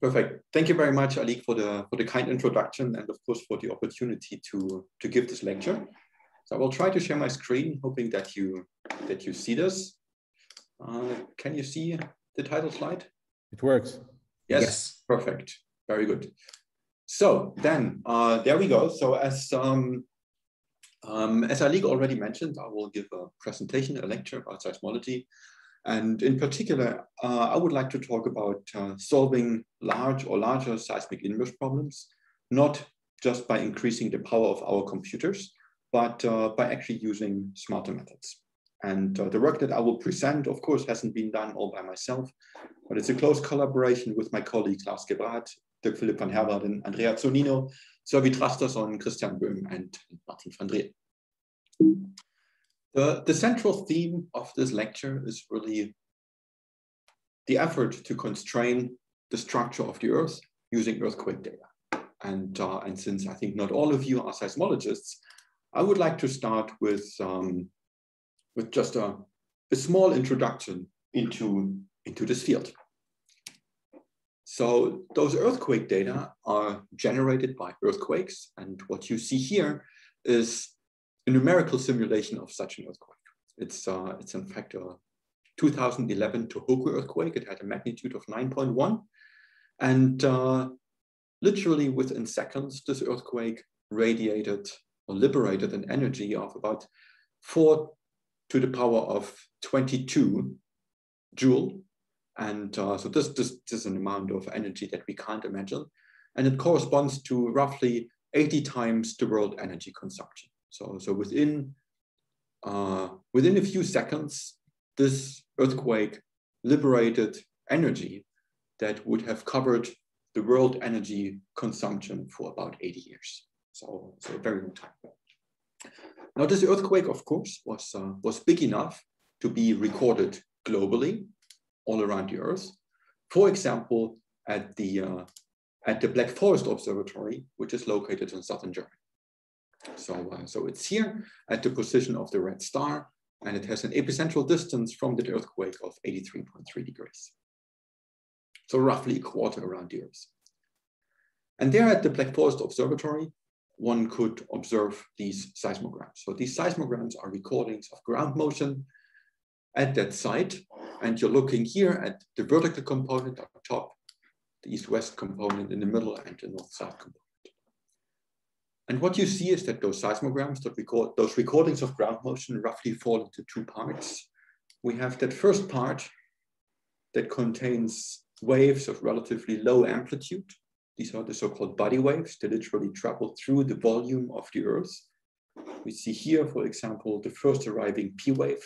Perfect. Thank you very much, Alik, for the for the kind introduction and of course for the opportunity to to give this lecture. So I will try to share my screen, hoping that you that you see this. Uh, can you see the title slide? It works. Yes. yes. Perfect. Very good. So then uh, there we go. So as um, um, as Alik already mentioned, I will give a presentation, a lecture about seismology. And in particular, uh, I would like to talk about uh, solving large or larger seismic inverse problems, not just by increasing the power of our computers, but uh, by actually using smarter methods. And uh, the work that I will present, of course, hasn't been done all by myself, but it's a close collaboration with my colleague Lars Gebraad, Dirk Philip van Herwaarden, Andrea Zunino, Solvi Thrastarson, Christian Böhm, and Martin van Driel. The, central theme of this lecture is really the effort to constrain the structure of the Earth using earthquake data. And, uh, and since I think not all of you are seismologists, I would like to start with, um, with just a, a small introduction into, into this field. So those earthquake data are generated by earthquakes. And what you see here is a numerical simulation of such an earthquake. It's, uh, it's in fact a 2011 Tohoku earthquake. It had a magnitude of 9.1. And uh, literally within seconds, this earthquake radiated or liberated an energy of about 4 to the power of 22 joule and uh, so this, this, this is an amount of energy that we can't imagine. And it corresponds to roughly 80 times the world energy consumption. So, so within, uh, within a few seconds, this earthquake liberated energy that would have covered the world energy consumption for about 80 years. So, so a very long time. Now, this earthquake, of course, was, uh, was big enough to be recorded globally all around the Earth. For example, at the, uh, at the Black Forest Observatory, which is located in southern Germany. So, uh, so it's here at the position of the red star, and it has an epicentral distance from the earthquake of 83.3 degrees. So roughly a quarter around the Earth. And there at the Black Forest Observatory, one could observe these seismograms. So these seismograms are recordings of ground motion at that site. And you're looking here at the vertical component the top, the east-west component in the middle, and the north-south component. And what you see is that those seismograms, that record, those recordings of ground motion roughly fall into two parts. We have that first part that contains waves of relatively low amplitude. These are the so-called body waves. They literally travel through the volume of the Earth. We see here, for example, the first arriving P wave,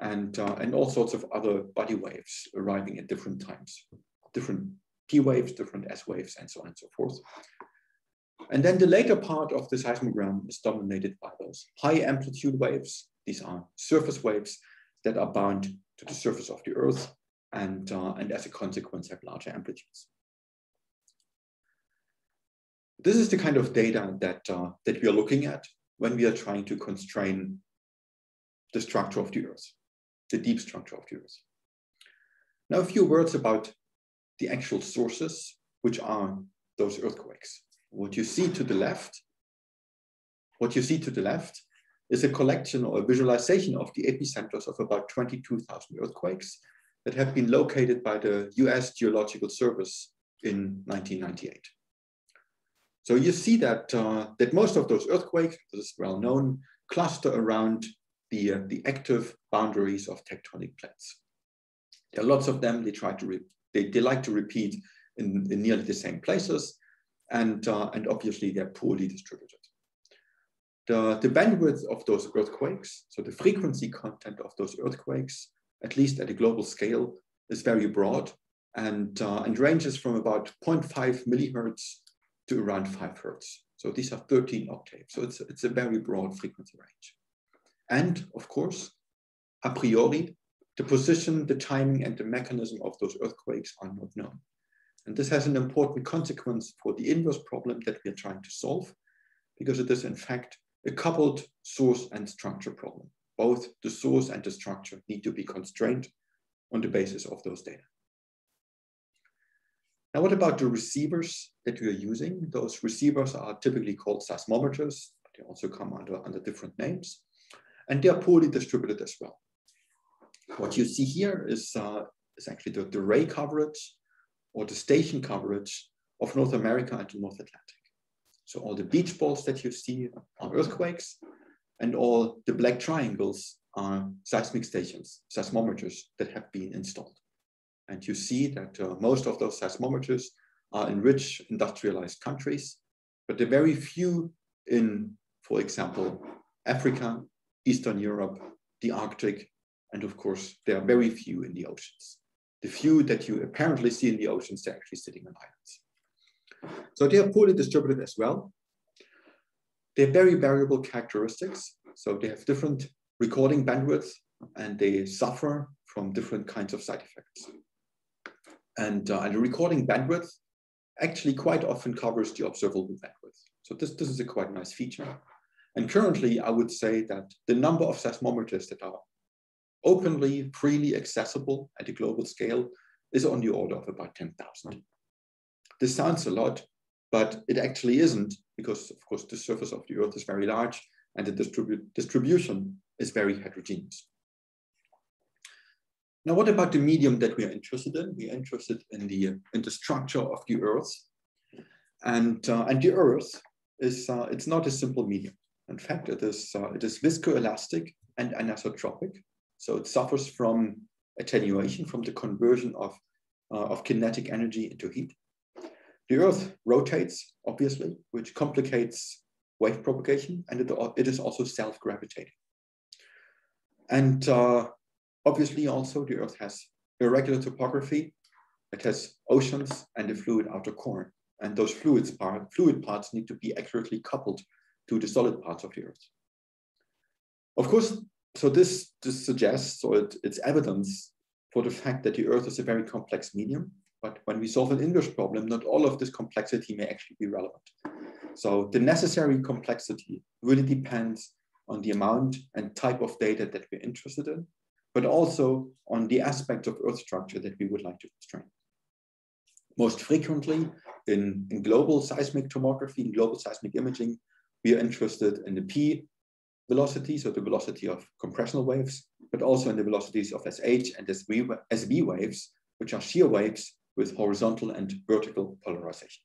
and, uh, and all sorts of other body waves arriving at different times, different P waves, different S waves, and so on and so forth. And then the later part of the seismogram is dominated by those high amplitude waves. These are surface waves that are bound to the surface of the Earth and, uh, and as a consequence have larger amplitudes. This is the kind of data that, uh, that we are looking at when we are trying to constrain the structure of the Earth the deep structure of the Earth. Now, a few words about the actual sources, which are those earthquakes. What you see to the left, what you see to the left is a collection or a visualization of the epicenters of about 22,000 earthquakes that have been located by the US Geological Service in 1998. So you see that, uh, that most of those earthquakes, this is well known, cluster around the, uh, the active boundaries of tectonic plates. There are lots of them. They try to they, they like to repeat in, in nearly the same places, and uh, and obviously they're poorly distributed. The, the bandwidth of those earthquakes, so the frequency content of those earthquakes, at least at a global scale, is very broad and, uh, and ranges from about 0.5 millihertz to around 5 hertz. So these are 13 octaves. So it's, it's a very broad frequency range. And of course, a priori, the position, the timing, and the mechanism of those earthquakes are not known. And this has an important consequence for the inverse problem that we are trying to solve, because it is in fact a coupled source and structure problem. Both the source and the structure need to be constrained on the basis of those data. Now, what about the receivers that we are using? Those receivers are typically called seismometers. They also come under, under different names. And they are poorly distributed as well. What you see here is, uh, is actually the, the ray coverage or the station coverage of North America and the North Atlantic. So all the beach balls that you see are earthquakes and all the black triangles are seismic stations, seismometers that have been installed. And you see that uh, most of those seismometers are in rich industrialized countries, but there are very few in, for example, Africa, Eastern Europe, the Arctic, and of course, there are very few in the oceans. The few that you apparently see in the oceans, they're actually sitting on islands. So they are poorly distributed as well. They have very variable characteristics. So they have different recording bandwidth and they suffer from different kinds of side effects. And, uh, and the recording bandwidth actually quite often covers the observable bandwidth. So this, this is a quite nice feature. And currently, I would say that the number of seismometers that are openly, freely accessible at a global scale is on the order of about 10,000. This sounds a lot, but it actually isn't because, of course, the surface of the Earth is very large and the distribu distribution is very heterogeneous. Now, what about the medium that we are interested in? We are interested in the, in the structure of the Earth. And, uh, and the Earth is uh, it's not a simple medium. In fact, it is, uh, it is viscoelastic and anisotropic. So it suffers from attenuation, from the conversion of, uh, of kinetic energy into heat. The Earth rotates, obviously, which complicates wave propagation, and it, it is also self-gravitating. And uh, obviously, also, the Earth has irregular topography. It has oceans and a fluid outer core. And those fluids part, fluid parts need to be accurately coupled to the solid parts of the Earth. Of course, so this, this suggests, or it, it's evidence for the fact that the Earth is a very complex medium. But when we solve an inverse problem, not all of this complexity may actually be relevant. So the necessary complexity really depends on the amount and type of data that we're interested in, but also on the aspect of Earth structure that we would like to constrain. Most frequently in, in global seismic tomography, in global seismic imaging, we are interested in the P velocity, so the velocity of compressional waves, but also in the velocities of SH and SV, SV waves, which are shear waves with horizontal and vertical polarization.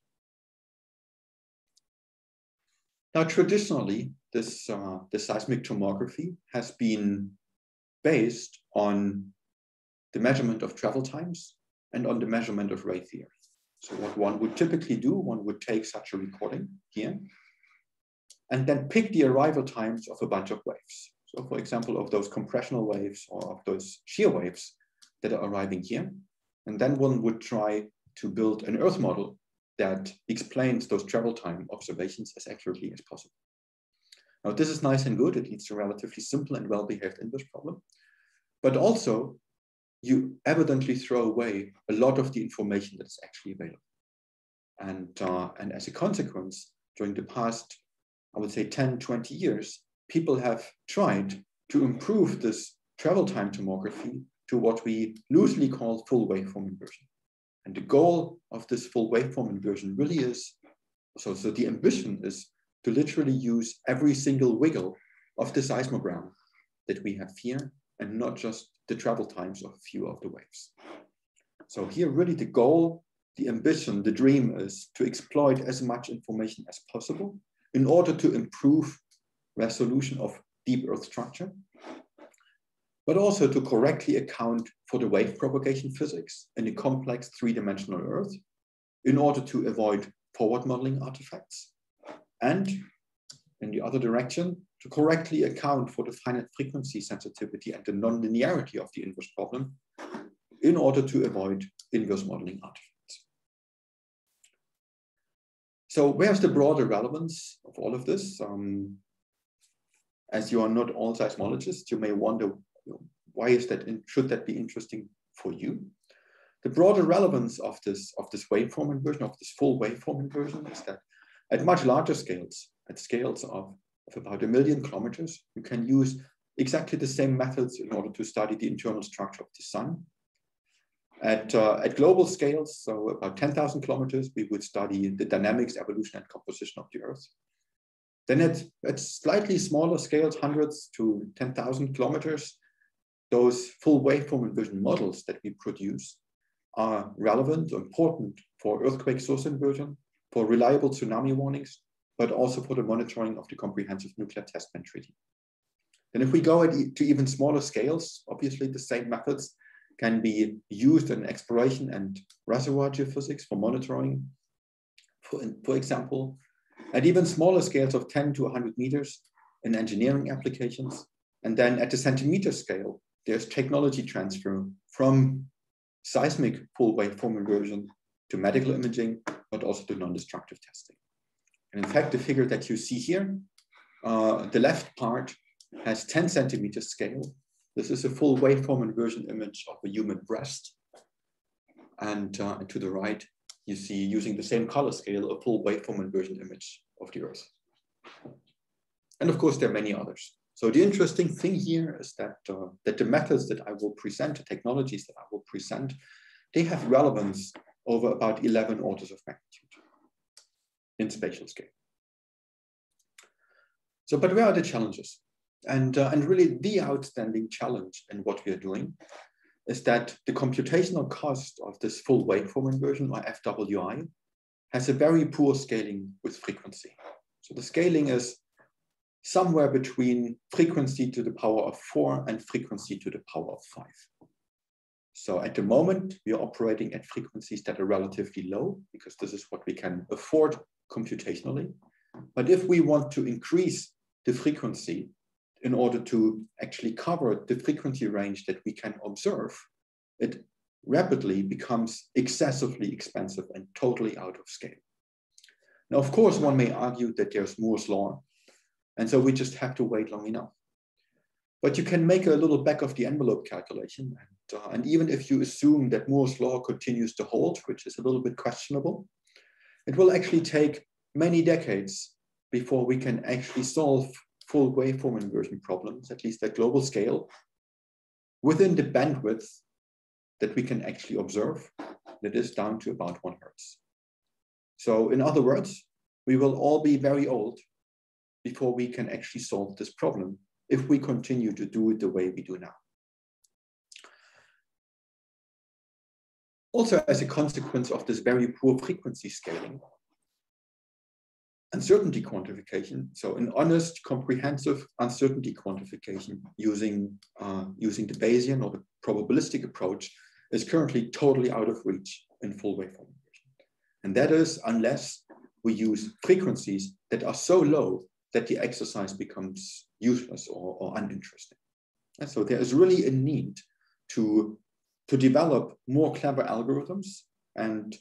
Now, traditionally, this, uh, the seismic tomography has been based on the measurement of travel times and on the measurement of ray theory. So what one would typically do, one would take such a recording here and then pick the arrival times of a bunch of waves. So for example, of those compressional waves or of those shear waves that are arriving here. And then one would try to build an Earth model that explains those travel time observations as accurately as possible. Now, this is nice and good. It leads to a relatively simple and well-behaved inverse problem. But also, you evidently throw away a lot of the information that is actually available. And, uh, and as a consequence, during the past I would say 10, 20 years, people have tried to improve this travel time tomography to what we loosely call full waveform inversion. And the goal of this full waveform inversion really is, so, so the ambition is to literally use every single wiggle of the seismogram that we have here and not just the travel times of a few of the waves. So here really the goal, the ambition, the dream is to exploit as much information as possible in order to improve resolution of deep earth structure, but also to correctly account for the wave propagation physics in a complex three-dimensional earth in order to avoid forward modeling artifacts. And in the other direction, to correctly account for the finite frequency sensitivity and the nonlinearity of the inverse problem in order to avoid inverse modeling artifacts. So where's the broader relevance of all of this? Um, as you are not all seismologists, you may wonder, why is that, in, should that be interesting for you? The broader relevance of this, of this waveform inversion, of this full waveform inversion is that at much larger scales, at scales of, of about a million kilometers, you can use exactly the same methods in order to study the internal structure of the sun. At, uh, at global scales, so about 10,000 kilometers, we would study the dynamics, evolution, and composition of the Earth. Then at, at slightly smaller scales, hundreds to 10,000 kilometers, those full waveform inversion models that we produce are relevant, or important for earthquake source inversion, for reliable tsunami warnings, but also for the monitoring of the Comprehensive Nuclear Test Ban Treaty. And if we go to even smaller scales, obviously the same methods can be used in exploration and reservoir geophysics for monitoring, for, for example, at even smaller scales of 10 to 100 meters in engineering applications. And then at the centimeter scale, there's technology transfer from seismic full waveform inversion to medical imaging, but also to non-destructive testing. And in fact, the figure that you see here, uh, the left part has 10 centimeter scale. This is a full waveform inversion image of a human breast. And uh, to the right, you see using the same color scale, a full waveform inversion image of the Earth. And of course, there are many others. So the interesting thing here is that, uh, that the methods that I will present, the technologies that I will present, they have relevance over about 11 orders of magnitude in spatial scale. So, but where are the challenges? And, uh, and really the outstanding challenge in what we are doing is that the computational cost of this full waveform inversion or FWI has a very poor scaling with frequency. So the scaling is somewhere between frequency to the power of four and frequency to the power of five. So at the moment, we are operating at frequencies that are relatively low because this is what we can afford computationally. But if we want to increase the frequency in order to actually cover the frequency range that we can observe, it rapidly becomes excessively expensive and totally out of scale. Now, of course, one may argue that there's Moore's law, and so we just have to wait long enough. But you can make a little back of the envelope calculation. And, uh, and even if you assume that Moore's law continues to hold, which is a little bit questionable, it will actually take many decades before we can actually solve full waveform inversion problems, at least at global scale, within the bandwidth that we can actually observe, that is down to about one hertz. So in other words, we will all be very old before we can actually solve this problem if we continue to do it the way we do now. Also, as a consequence of this very poor frequency scaling, uncertainty quantification, so an honest, comprehensive uncertainty quantification using, uh, using the Bayesian or the probabilistic approach is currently totally out of reach in full waveform. And that is unless we use frequencies that are so low that the exercise becomes useless or, or uninteresting. And so there is really a need to, to develop more clever algorithms and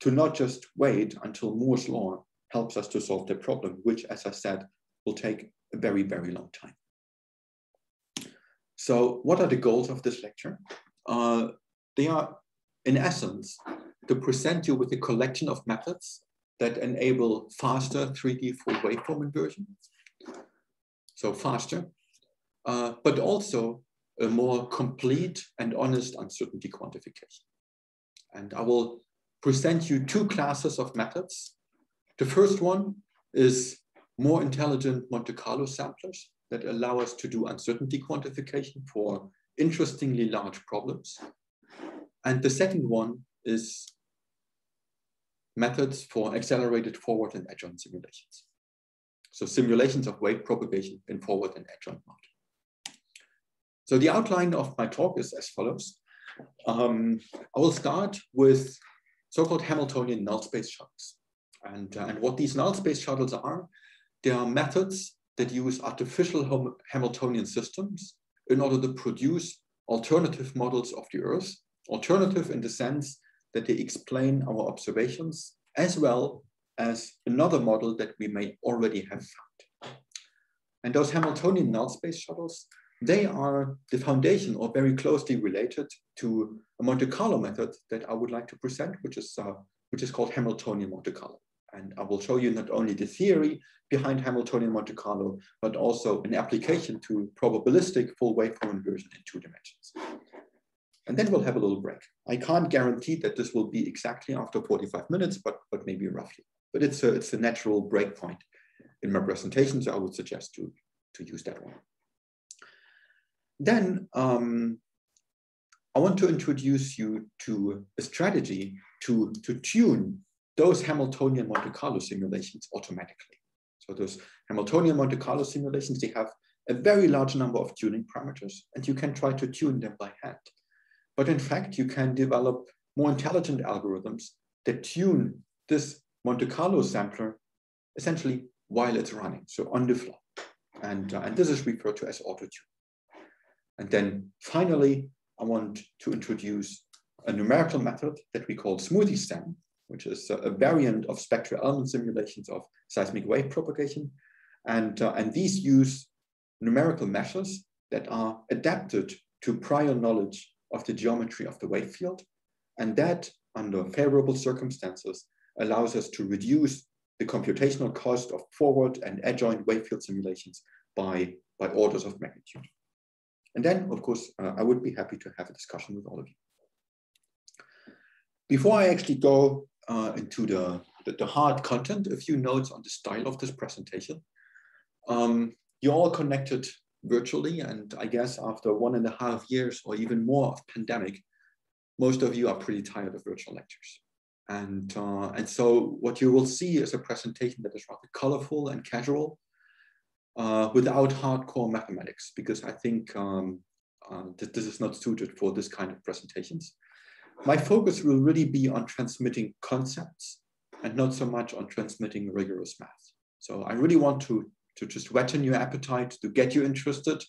to not just wait until Moore's law helps us to solve the problem, which, as I said, will take a very, very long time. So what are the goals of this lecture? Uh, they are, in essence, to present you with a collection of methods that enable faster 3D full waveform inversion, so faster, uh, but also a more complete and honest uncertainty quantification. And I will present you two classes of methods. The first one is more intelligent Monte Carlo samplers that allow us to do uncertainty quantification for interestingly large problems. And the second one is methods for accelerated forward and adjoint simulations. So simulations of wave propagation in forward and adjoint mode. So the outline of my talk is as follows. Um, I will start with so-called Hamiltonian null space shuttles. And, uh, and what these null space shuttles are, they are methods that use artificial Hamiltonian systems in order to produce alternative models of the Earth, alternative in the sense that they explain our observations as well as another model that we may already have found. And those Hamiltonian null space shuttles, they are the foundation or very closely related to a Monte Carlo method that I would like to present, which is, uh, which is called Hamiltonian Monte Carlo. And I will show you not only the theory behind Hamiltonian Monte Carlo, but also an application to probabilistic full waveform inversion in two dimensions. and then we'll have a little break. I can't guarantee that this will be exactly after 45 minutes, but, but maybe roughly. But it's a, it's a natural break point in my presentation, so I would suggest to, to use that one. Then um, I want to introduce you to a strategy to, to tune those Hamiltonian Monte Carlo simulations automatically. So those Hamiltonian Monte Carlo simulations, they have a very large number of tuning parameters, and you can try to tune them by hand. But in fact, you can develop more intelligent algorithms that tune this Monte Carlo sampler essentially while it's running, so on the fly. And, uh, and this is referred to as auto-tune. And then finally, I want to introduce a numerical method that we call smoothie SEM, which is a, variant of spectral element simulations of seismic wave propagation. And, uh, and these use numerical measures that are adapted to prior knowledge of the geometry of the wave field. And that, under favorable circumstances, allows us to reduce the computational cost of forward and adjoint wave field simulations by, by orders of magnitude. And then, of course, uh, I would be happy to have a discussion with all of you. Before I actually go uh, into the, the, the, hard content, a few notes on the style of this presentation. Um, you're all connected virtually, and I guess after one and a half years or even more of pandemic, most of you are pretty tired of virtual lectures. And, uh, and so what you will see is a presentation that is rather colorful and casual, uh, without hardcore mathematics, because I think um, uh, this is not suited for this kind of presentations. My focus will really be on transmitting concepts and not so much on transmitting rigorous math. So I really want to, to just weten your appetite, to get you interested,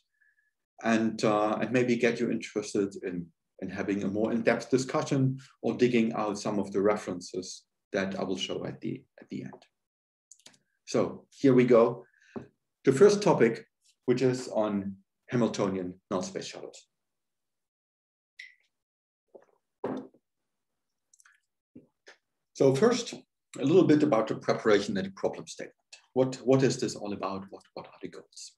and, uh, and maybe get you interested in, in having a more in-depth discussion or digging out some of the references that I will show at the, at the end. So here we go the first topic, which is on Hamiltonian null-space shuttles. So first, a little bit about the preparation and the problem statement. What, what is this all about? What, what are the goals?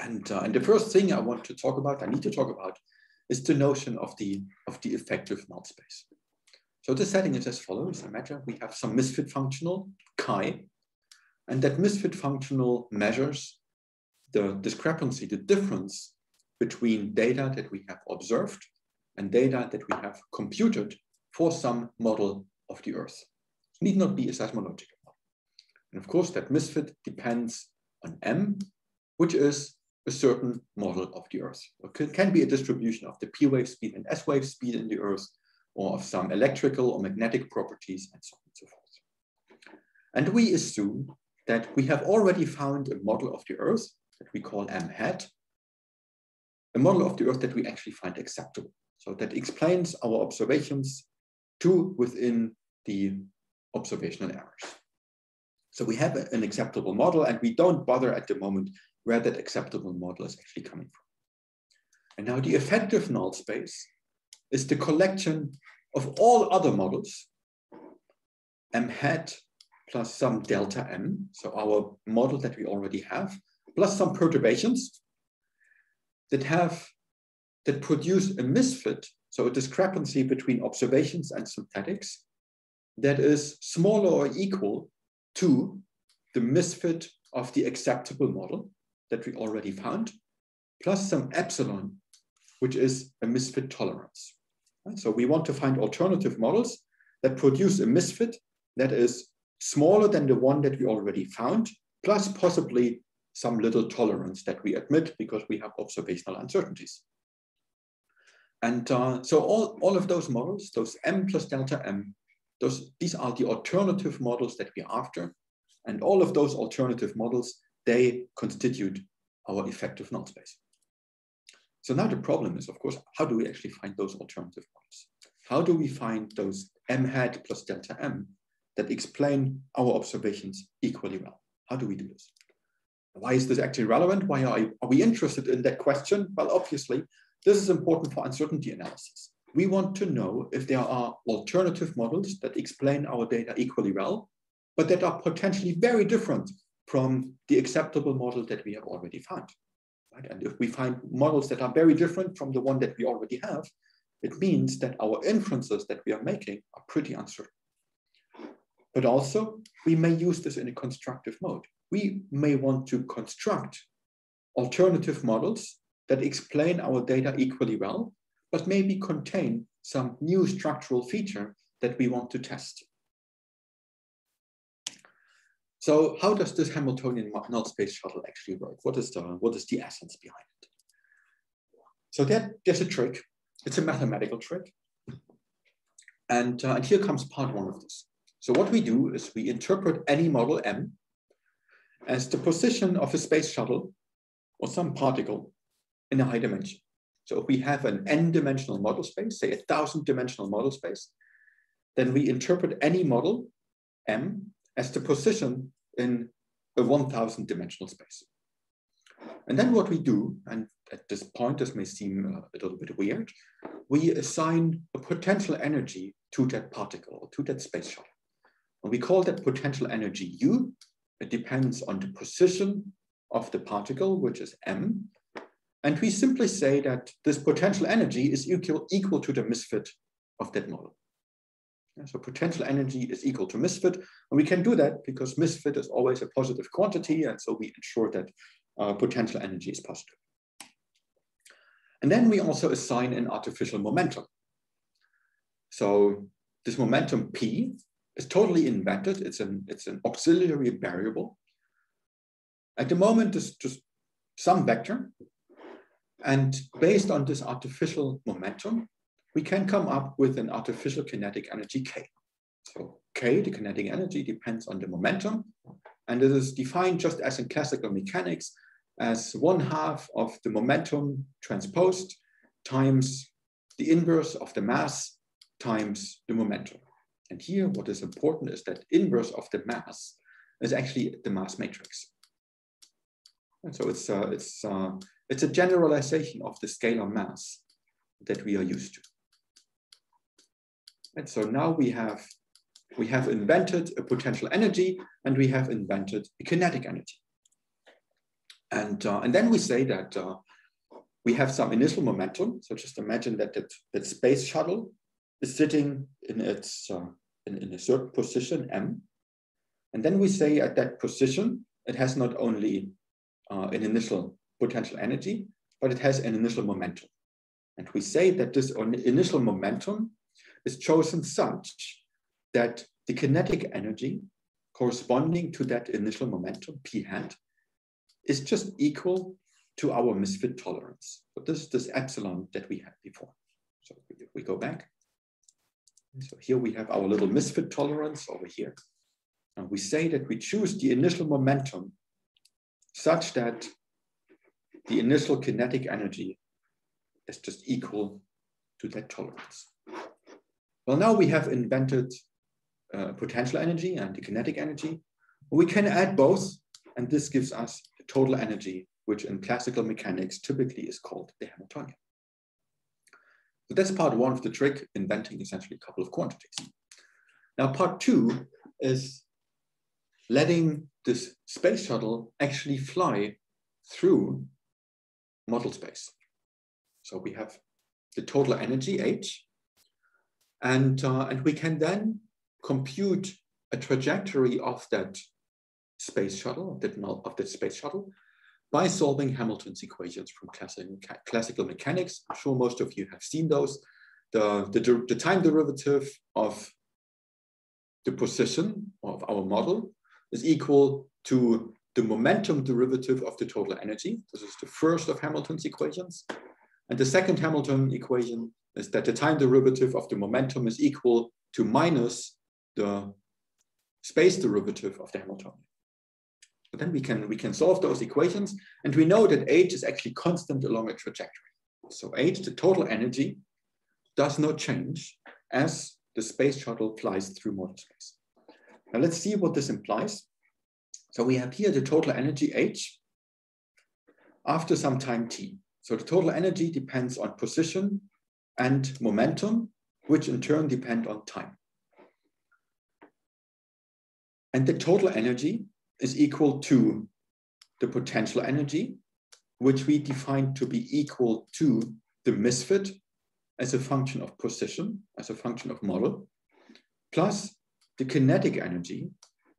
And, uh, and the first thing I want to talk about, I need to talk about, is the notion of the, of the effective null space. So the setting is as follows. Imagine we have some misfit functional chi and that misfit functional measures the discrepancy, the difference between data that we have observed and data that we have computed for some model of the Earth. It need not be a seismological model. And of course, that misfit depends on M, which is a certain model of the Earth. It can be a distribution of the P wave speed and S wave speed in the Earth, or of some electrical or magnetic properties, and so on and so forth. And we assume that we have already found a model of the Earth that we call M hat, a model of the Earth that we actually find acceptable. So that explains our observations to within the observational errors. So we have an acceptable model and we don't bother at the moment where that acceptable model is actually coming from. And now the effective null space is the collection of all other models, M hat plus some delta m, so our model that we already have, plus some perturbations that have, that produce a misfit, so a discrepancy between observations and synthetics that is smaller or equal to the misfit of the acceptable model that we already found, plus some epsilon, which is a misfit tolerance. So we want to find alternative models that produce a misfit that is smaller than the one that we already found, plus possibly some little tolerance that we admit because we have observational uncertainties. And uh, so all, all of those models, those m plus delta m, those, these are the alternative models that we're after. And all of those alternative models, they constitute our effective null space. So now the problem is, of course, how do we actually find those alternative models? How do we find those m hat plus delta m that explain our observations equally well. How do we do this? Why is this actually relevant? Why are, are we interested in that question? Well, obviously, this is important for uncertainty analysis. We want to know if there are alternative models that explain our data equally well, but that are potentially very different from the acceptable model that we have already found. Right? And if we find models that are very different from the one that we already have, it means that our inferences that we are making are pretty uncertain. But also, we may use this in a constructive mode. We may want to construct alternative models that explain our data equally well, but maybe contain some new structural feature that we want to test. So how does this Hamiltonian null space shuttle actually work? What is the, what is the essence behind it? So that, there's a trick. It's a mathematical trick. And, uh, and here comes part one of this. So what we do is we interpret any model M as the position of a space shuttle or some particle in a high dimension. So if we have an n-dimensional model space, say a thousand dimensional model space, then we interpret any model M as the position in a 1000 dimensional space. And then what we do, and at this point this may seem a little bit weird, we assign a potential energy to that particle, to that space shuttle. And we call that potential energy U. It depends on the position of the particle, which is m. And we simply say that this potential energy is equal, equal to the misfit of that model. So potential energy is equal to misfit. And we can do that because misfit is always a positive quantity. And so we ensure that uh, potential energy is positive. And then we also assign an artificial momentum. So this momentum P is totally invented. It's an, it's an auxiliary variable. At the moment, it's just some vector. And based on this artificial momentum, we can come up with an artificial kinetic energy K. So K, the kinetic energy, depends on the momentum. And it is defined just as in classical mechanics as one half of the momentum transposed times the inverse of the mass times the momentum. And here, what is important is that inverse of the mass is actually the mass matrix. And so it's, uh, it's, uh, it's a generalization of the scalar mass that we are used to. And so now we have, we have invented a potential energy and we have invented a kinetic energy. And, uh, and then we say that uh, we have some initial momentum. So just imagine that that, that space shuttle is sitting in its uh, in, in a certain position m, and then we say at that position it has not only uh, an initial potential energy, but it has an initial momentum. And we say that this initial momentum is chosen such that the kinetic energy corresponding to that initial momentum, p hat, is just equal to our misfit tolerance. But this is this epsilon that we had before. So if we go back, so here we have our little misfit tolerance over here. And we say that we choose the initial momentum such that the initial kinetic energy is just equal to that tolerance. Well, now we have invented uh, potential energy and the kinetic energy. We can add both, and this gives us the total energy, which in classical mechanics typically is called the Hamiltonian. So that's part one of the trick, inventing essentially a couple of quantities. Now, part two is letting this space shuttle actually fly through model space. So we have the total energy, H, and, uh, and we can then compute a trajectory of that space shuttle, of that, of that space shuttle, by solving Hamilton's equations from classical, classical mechanics. I'm sure most of you have seen those. The, the, the time derivative of the position of our model is equal to the momentum derivative of the total energy. This is the first of Hamilton's equations. And the second Hamilton equation is that the time derivative of the momentum is equal to minus the space derivative of the Hamiltonian. But then we can, we can solve those equations and we know that h is actually constant along a trajectory. So h, the total energy, does not change as the space shuttle flies through model space. Now let's see what this implies. So we have here the total energy h after some time t. So the total energy depends on position and momentum, which in turn depend on time. And the total energy is equal to the potential energy, which we define to be equal to the misfit as a function of position, as a function of model, plus the kinetic energy,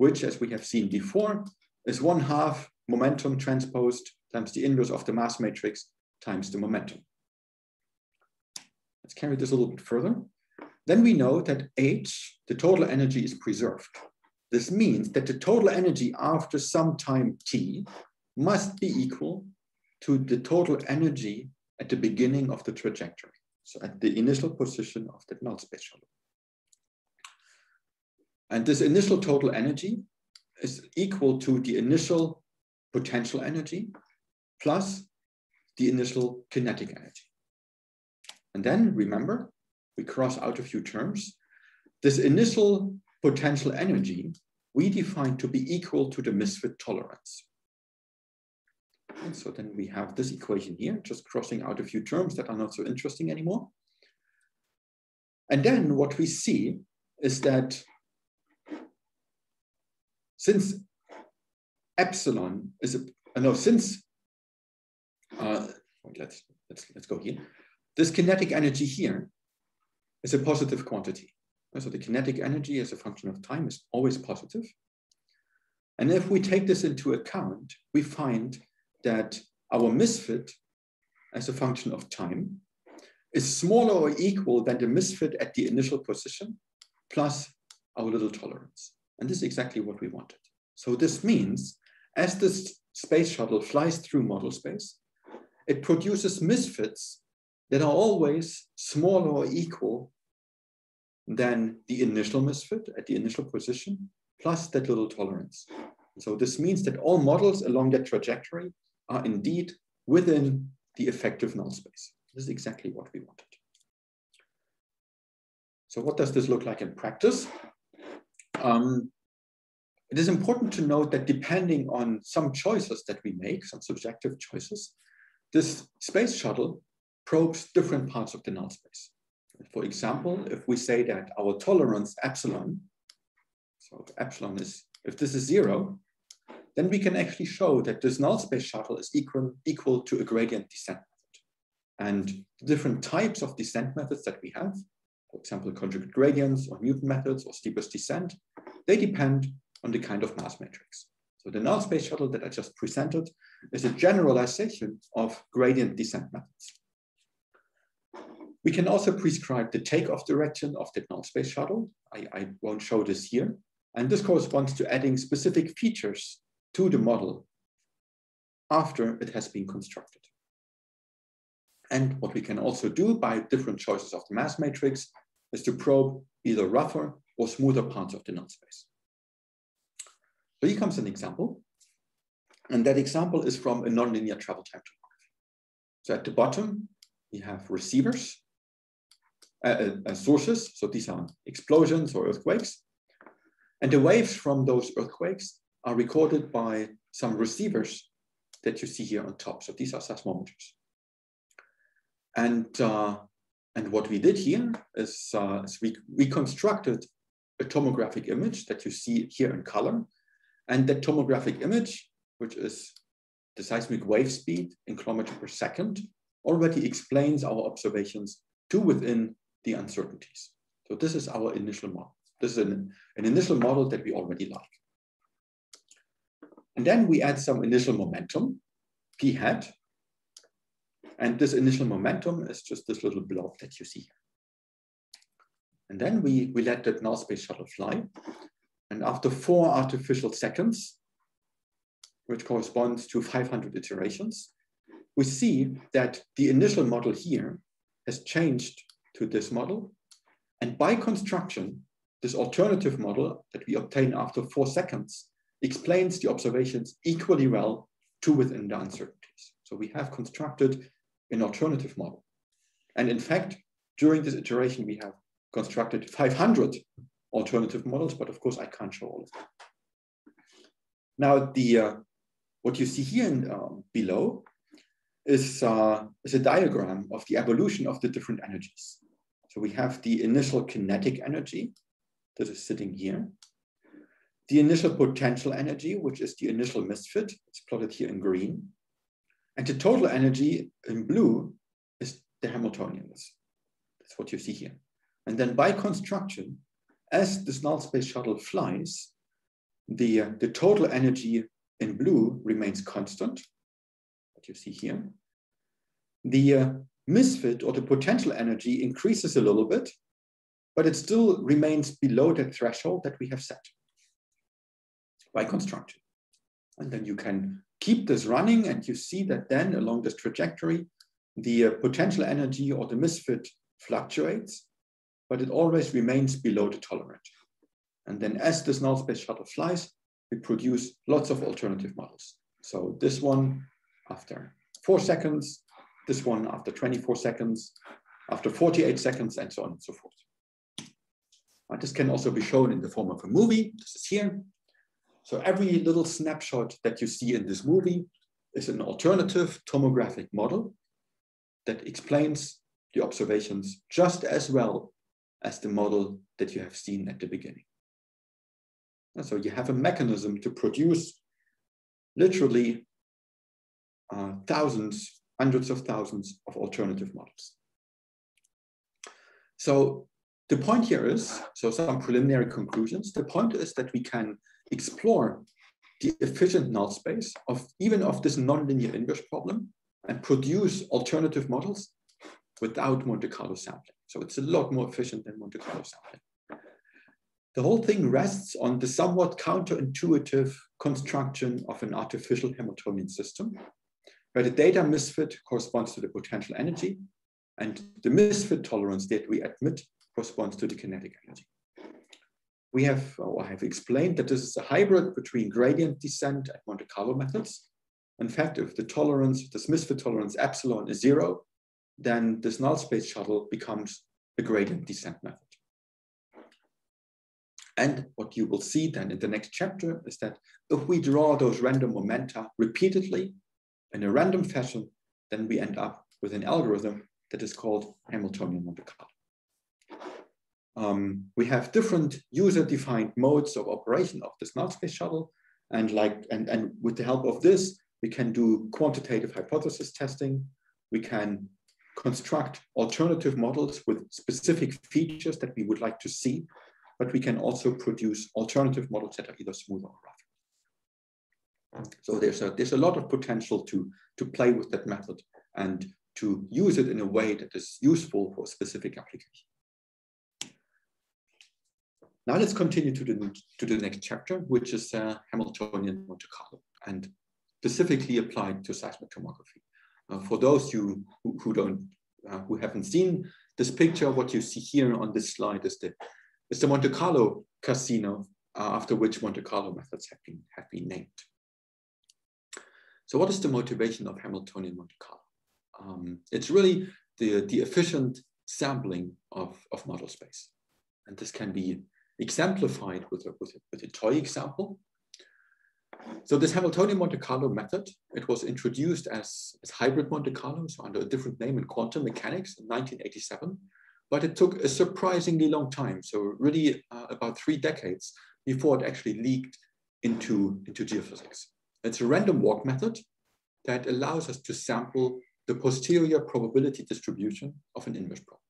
which, as we have seen before, is one half momentum transposed times the inverse of the mass matrix times the momentum. Let's carry this a little bit further. Then we know that H, the total energy, is preserved. This means that the total energy after some time t must be equal to the total energy at the beginning of the trajectory. So at the initial position of the null space shuttle. And this initial total energy is equal to the initial potential energy plus the initial kinetic energy. And then remember, we cross out a few terms. This initial potential energy we define to be equal to the misfit tolerance. And so then we have this equation here, just crossing out a few terms that are not so interesting anymore. And then what we see is that since epsilon is a, uh, no, since, uh, let's, let's, let's go here. This kinetic energy here is a positive quantity. So the kinetic energy as a function of time is always positive. And if we take this into account, we find that our misfit as a function of time is smaller or equal than the misfit at the initial position plus our little tolerance. And this is exactly what we wanted. So this means as this space shuttle flies through model space, it produces misfits that are always smaller or equal than the initial misfit at the initial position, plus that little tolerance. So this means that all models along that trajectory are indeed within the effective null space. This is exactly what we wanted. So what does this look like in practice? Um, it is important to note that depending on some choices that we make, some subjective choices, this space shuttle probes different parts of the null space. For example, if we say that our tolerance epsilon, so epsilon is, if this is zero, then we can actually show that this null space shuttle is equal, equal to a gradient descent method. And the different types of descent methods that we have, for example, conjugate gradients or Newton methods or steepest descent, they depend on the kind of mass matrix. So the null space shuttle that I just presented is a generalization of gradient descent methods. We can also prescribe the takeoff direction of the null space shuttle. I, I won't show this here. And this corresponds to adding specific features to the model after it has been constructed. And what we can also do by different choices of the mass matrix is to probe either rougher or smoother parts of the null space. So here comes an example. And that example is from a nonlinear travel time tomography. So at the bottom, we have receivers, uh, uh, uh, sources. So these are explosions or earthquakes. And the waves from those earthquakes are recorded by some receivers that you see here on top. So these are seismometers. And, uh, and what we did here is, uh, is we reconstructed a tomographic image that you see here in color and that tomographic image, which is the seismic wave speed in kilometer per second, already explains our observations to within the uncertainties. So this is our initial model. This is an, an initial model that we already like. And then we add some initial momentum, p hat. And this initial momentum is just this little blob that you see. And then we, we let that null space shuttle fly. And after four artificial seconds, which corresponds to 500 iterations, we see that the initial model here has changed to this model. And by construction, this alternative model that we obtain after four seconds explains the observations equally well to within the uncertainties. So we have constructed an alternative model. And in fact, during this iteration, we have constructed 500 alternative models, but of course I can't show all of them. Now, the uh, what you see here in, uh, below is, uh, is a diagram of the evolution of the different energies. So we have the initial kinetic energy that is sitting here, the initial potential energy, which is the initial misfit, it's plotted here in green, and the total energy in blue is the Hamiltonianness. That's what you see here. And then by construction, as this null space shuttle flies, the, uh, the total energy in blue remains constant, what you see here. The uh, misfit or the potential energy increases a little bit, but it still remains below the threshold that we have set by construction. And then you can keep this running and you see that then along this trajectory, the uh, potential energy or the misfit fluctuates, but it always remains below the tolerant. And then as this null space shuttle flies, we produce lots of alternative models. So this one after four seconds, this one after 24 seconds, after 48 seconds, and so on and so forth. Uh, this can also be shown in the form of a movie. This is here. So every little snapshot that you see in this movie is an alternative tomographic model that explains the observations just as well as the model that you have seen at the beginning. And so you have a mechanism to produce literally uh, thousands, hundreds of thousands of alternative models. So the point here is, so some preliminary conclusions, the point is that we can explore the efficient null space of even of this nonlinear inverse problem and produce alternative models without Monte Carlo sampling. So it's a lot more efficient than Monte Carlo sampling. The whole thing rests on the somewhat counterintuitive construction of an artificial Hamiltonian system, where the data misfit corresponds to the potential energy, and the misfit tolerance that we admit corresponds to the kinetic energy. We have, or I have explained that this is a hybrid between gradient descent and Monte Carlo methods. In fact, if the tolerance, this misfit tolerance epsilon is zero, then this null space shuttle becomes a gradient descent method. And what you will see then in the next chapter is that if we draw those random momenta repeatedly in a random fashion, then we end up with an algorithm that is called Hamiltonian Monte Carlo. Um, we have different user-defined modes of operation of this null space shuttle. And like, and, and with the help of this, we can do quantitative hypothesis testing. We can construct alternative models with specific features that we would like to see, but we can also produce alternative models that are either smooth or rough. So there's a, there's a lot of potential to, to play with that method and to use it in a way that is useful for specific application. Now let's continue to the, to the next chapter, which is uh, Hamiltonian Monte Carlo and specifically applied to seismic tomography. Uh, for those you who, who don't, uh, who haven't seen this picture, what you see here on this slide is the, is the Monte Carlo casino, uh, after which Monte Carlo methods have been, have been named. So what is the motivation of Hamiltonian Monte Carlo? Um, it's really the, the efficient sampling of, of model space. And this can be exemplified with a, with a, with a toy example. So this Hamiltonian Monte Carlo method, it was introduced as, as hybrid Monte Carlo, so under a different name in quantum mechanics in 1987, but it took a surprisingly long time, so really uh, about three decades before it actually leaked into, into geophysics. It's a random walk method that allows us to sample the posterior probability distribution of an inverse problem.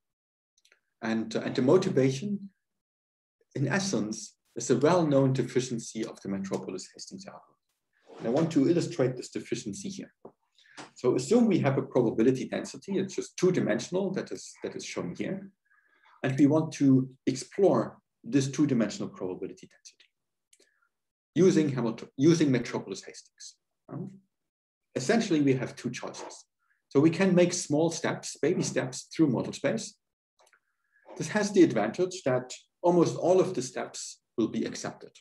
And, uh, and the motivation in essence, is a well-known deficiency of the Metropolis Hastings algorithm. And I want to illustrate this deficiency here. So assume we have a probability density, it's just two-dimensional, that is, that is shown here. And we want to explore this two-dimensional probability density using, Hamilton, using Metropolis Hastings. Um, essentially, we have two choices. So we can make small steps, baby steps through model space. This has the advantage that almost all of the steps will be accepted.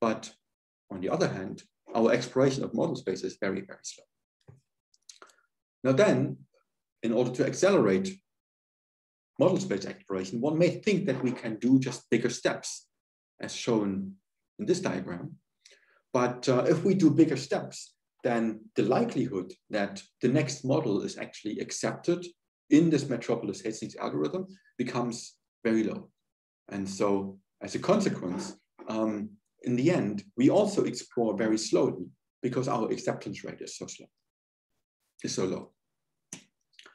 But on the other hand, our exploration of model space is very, very slow. Now then, in order to accelerate model space exploration, one may think that we can do just bigger steps, as shown in this diagram. But uh, if we do bigger steps, then the likelihood that the next model is actually accepted in this Metropolis Hastings algorithm becomes very low. And so as a consequence, um, in the end, we also explore very slowly because our acceptance rate is so slow, is so low.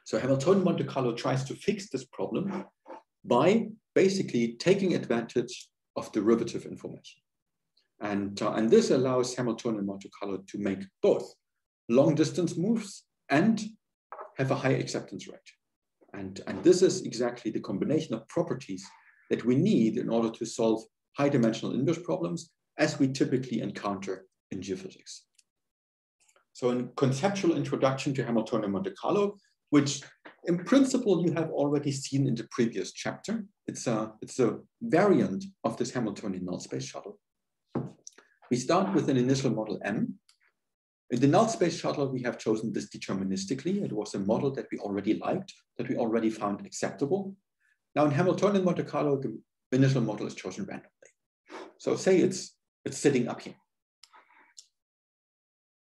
So Hamiltonian Monte Carlo tries to fix this problem by basically taking advantage of derivative information. And, uh, and this allows Hamiltonian Monte Carlo to make both long distance moves and have a high acceptance rate. And, and this is exactly the combination of properties that we need in order to solve high dimensional inverse problems as we typically encounter in geophysics. So a conceptual introduction to Hamiltonian Monte Carlo, which in principle you have already seen in the previous chapter. It's a, it's a variant of this Hamiltonian null space shuttle. We start with an initial model M. In the null space shuttle, we have chosen this deterministically. It was a model that we already liked, that we already found acceptable. Now in Hamiltonian Monte Carlo, the initial model is chosen randomly. So say it's, it's sitting up here.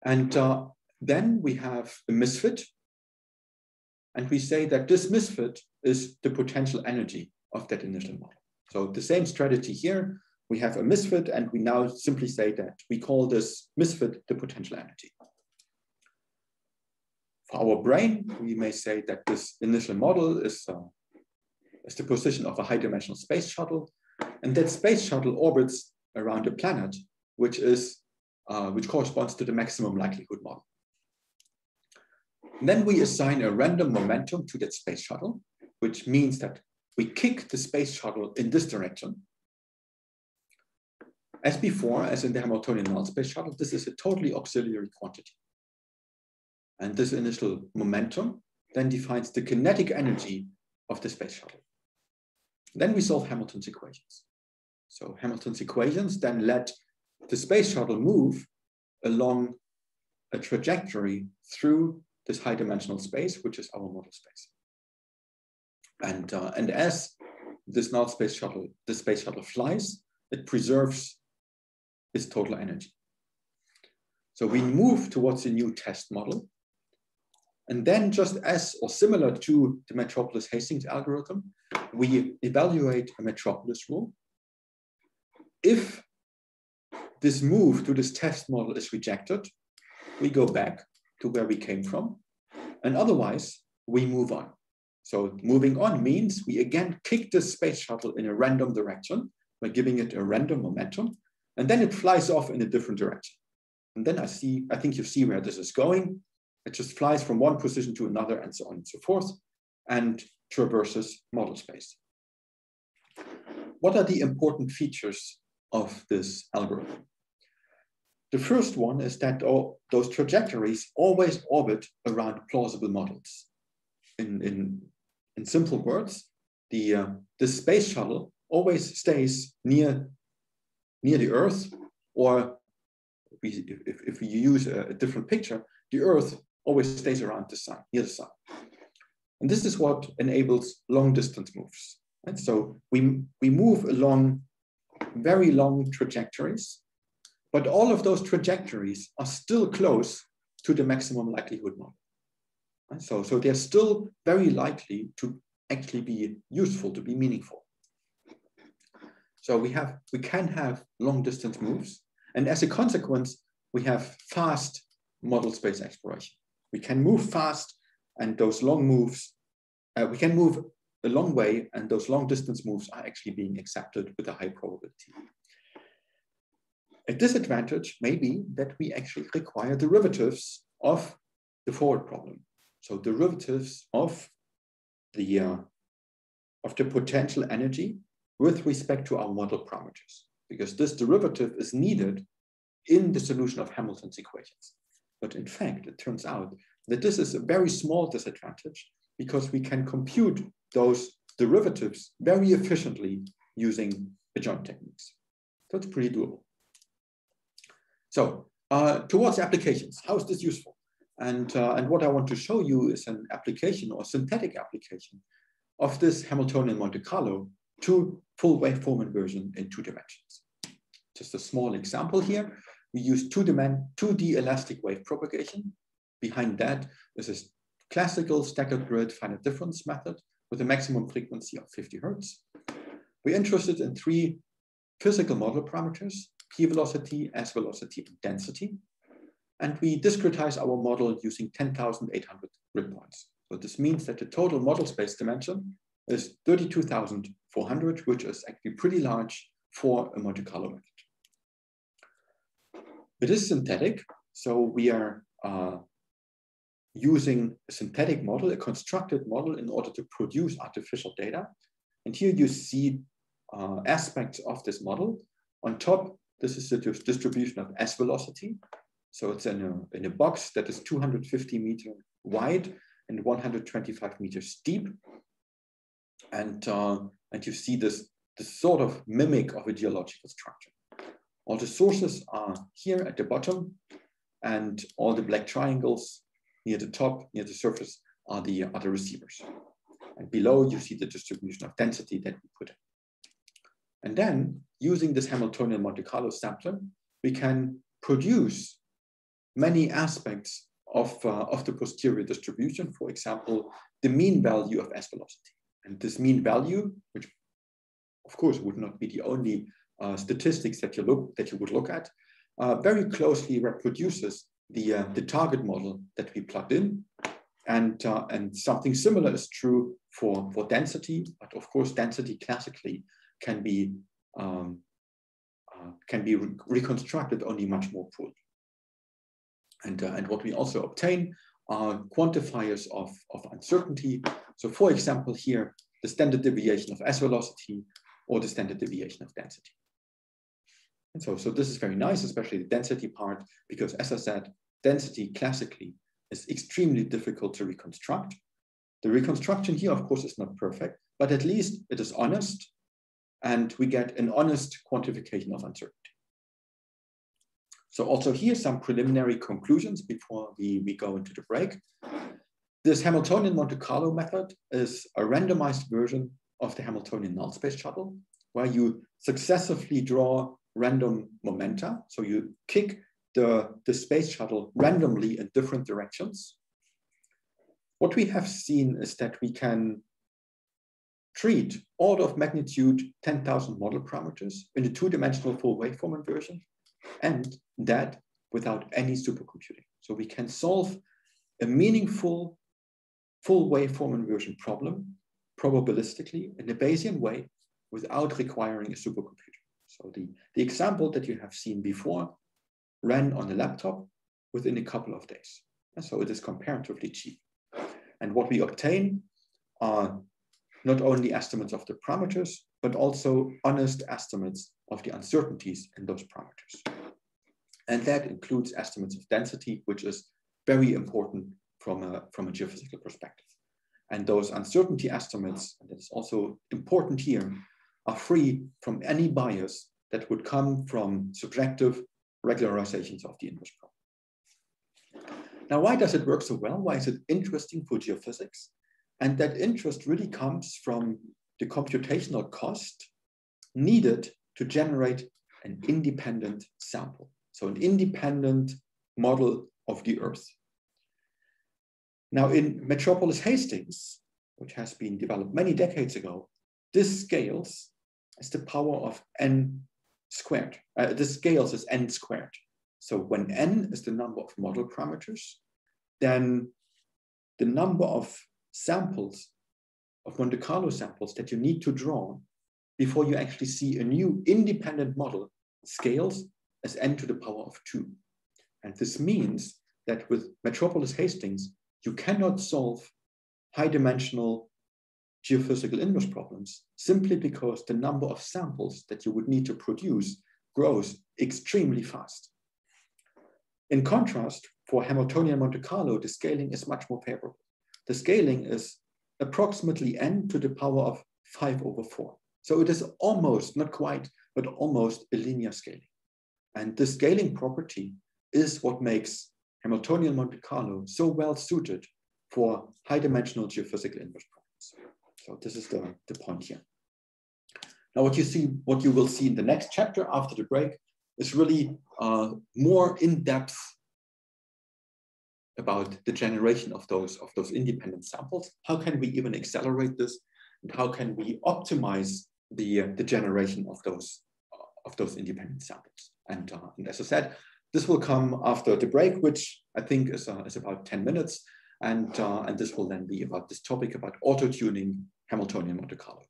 And uh, then we have a misfit. And we say that this misfit is the potential energy of that initial model. So the same strategy here, we have a misfit and we now simply say that we call this misfit the potential energy. For our brain, we may say that this initial model is, uh, is the position of a high dimensional space shuttle. And that space shuttle orbits around a planet, which is uh, which corresponds to the maximum likelihood model. And then we assign a random momentum to that space shuttle, which means that we kick the space shuttle in this direction. As before, as in the Hamiltonian null space shuttle, this is a totally auxiliary quantity. And this initial momentum then defines the kinetic energy of the space shuttle. Then we solve Hamilton's equations. So Hamilton's equations then let the space shuttle move along a trajectory through this high dimensional space, which is our model space. And, uh, and as this null space shuttle, the space shuttle flies, it preserves its total energy. So we move towards a new test model. And then just as or similar to the Metropolis Hastings algorithm, we evaluate a Metropolis rule. If this move to this test model is rejected, we go back to where we came from. And otherwise, we move on. So moving on means we again kick the space shuttle in a random direction by giving it a random momentum, and then it flies off in a different direction. And then I see, I think you see where this is going. It just flies from one position to another and so on and so forth, and traverses model space. What are the important features of this algorithm? The first one is that all, those trajectories always orbit around plausible models. In, in, in simple words, the, uh, the space shuttle always stays near, near the Earth, or we, if, if we use a, a different picture, the Earth always stays around the sun, near the sun. And this is what enables long distance moves. And so we, we move along very long trajectories but all of those trajectories are still close to the maximum likelihood model. And So, so they're still very likely to actually be useful, to be meaningful. So we have we can have long distance moves, and as a consequence, we have fast model space exploration. We can move fast, and those long moves, uh, we can move a long way, and those long distance moves are actually being accepted with a high probability. A disadvantage may be that we actually require derivatives of the forward problem. So derivatives of the, uh, of the potential energy with respect to our model parameters, because this derivative is needed in the solution of Hamilton's equations. But in fact, it turns out that this is a very small disadvantage because we can compute those derivatives very efficiently using adjoint techniques. It's pretty doable. So uh, towards applications, how is this useful? And, uh, and what I want to show you is an application or synthetic application of this Hamiltonian Monte Carlo to full waveform inversion in two dimensions. Just a small example here. We use 2 2D elastic wave propagation. Behind that is a classical staggered grid finite difference method with a maximum frequency of 50 hertz. We're interested in three physical model parameters, p velocity, s velocity, and density. And we discretize our model using 10,800 grid points. So this means that the total model space dimension is 32,400, which is actually pretty large for a Monte Carlo method. It is synthetic, so we are uh, using a synthetic model, a constructed model in order to produce artificial data. And here you see uh, aspects of this model. On top, this is the distribution of S velocity. So it's in a, in a box that is 250 meter wide and 125 meters deep. And, uh, and you see this, this sort of mimic of a geological structure. All the sources are here at the bottom and all the black triangles near the top, near the surface are the other receivers. And below you see the distribution of density that we put in. And then using this Hamiltonian Monte Carlo sampler, we can produce many aspects of, uh, of the posterior distribution. For example, the mean value of S velocity. And this mean value, which of course would not be the only uh, statistics that you look that you would look at, uh, very closely reproduces the, uh, the target model that we plugged in. And, uh, and something similar is true for, for density, but of course density classically can be, um, uh, can be re reconstructed only much more poorly. And, uh, and what we also obtain are quantifiers of, of uncertainty. So for example, here, the standard deviation of S velocity or the standard deviation of density. And so, so this is very nice, especially the density part, because as I said, density classically is extremely difficult to reconstruct. The reconstruction here, of course, is not perfect, but at least it is honest and we get an honest quantification of uncertainty. So also here some preliminary conclusions before we, we go into the break. This Hamiltonian Monte Carlo method is a randomized version of the Hamiltonian null space shuttle, where you successively draw random momenta. So you kick the, the space shuttle randomly in different directions. What we have seen is that we can treat order of magnitude 10,000 model parameters in a two-dimensional full waveform inversion, and that without any supercomputing. So we can solve a meaningful full waveform inversion problem probabilistically in a Bayesian way without requiring a supercomputer. So the, the example that you have seen before ran on a laptop within a couple of days. And so it is comparatively cheap. And what we obtain are not only estimates of the parameters, but also honest estimates of the uncertainties in those parameters. And that includes estimates of density, which is very important from a, from a geophysical perspective. And those uncertainty estimates, and that's also important here, are free from any bias that would come from subjective regularizations of the inverse problem. Now, why does it work so well? Why is it interesting for geophysics? And that interest really comes from the computational cost needed to generate an independent sample. So an independent model of the Earth. Now in Metropolis Hastings, which has been developed many decades ago, this scales as the power of n squared. Uh, this scales as n squared. So when n is the number of model parameters, then the number of samples of Monte Carlo samples that you need to draw before you actually see a new independent model scales as n to the power of two. And this means that with Metropolis Hastings, you cannot solve high dimensional geophysical inverse problems simply because the number of samples that you would need to produce grows extremely fast. In contrast, for Hamiltonian Monte Carlo, the scaling is much more favorable. The scaling is approximately n to the power of 5 over 4. So it is almost, not quite, but almost a linear scaling. And the scaling property is what makes Hamiltonian Monte Carlo so well suited for high dimensional geophysical inverse problems. So this is the, the point here. Now what you see, what you will see in the next chapter after the break is really uh, more in-depth about the generation of those, of those independent samples. How can we even accelerate this? And how can we optimize the, uh, the generation of those, uh, of those independent samples? And, uh, and, as I said, this will come after the break, which I think is, is about 10 minutes. And, uh, and this will then be about this topic about auto-tuning Hamiltonian Monte Carlo.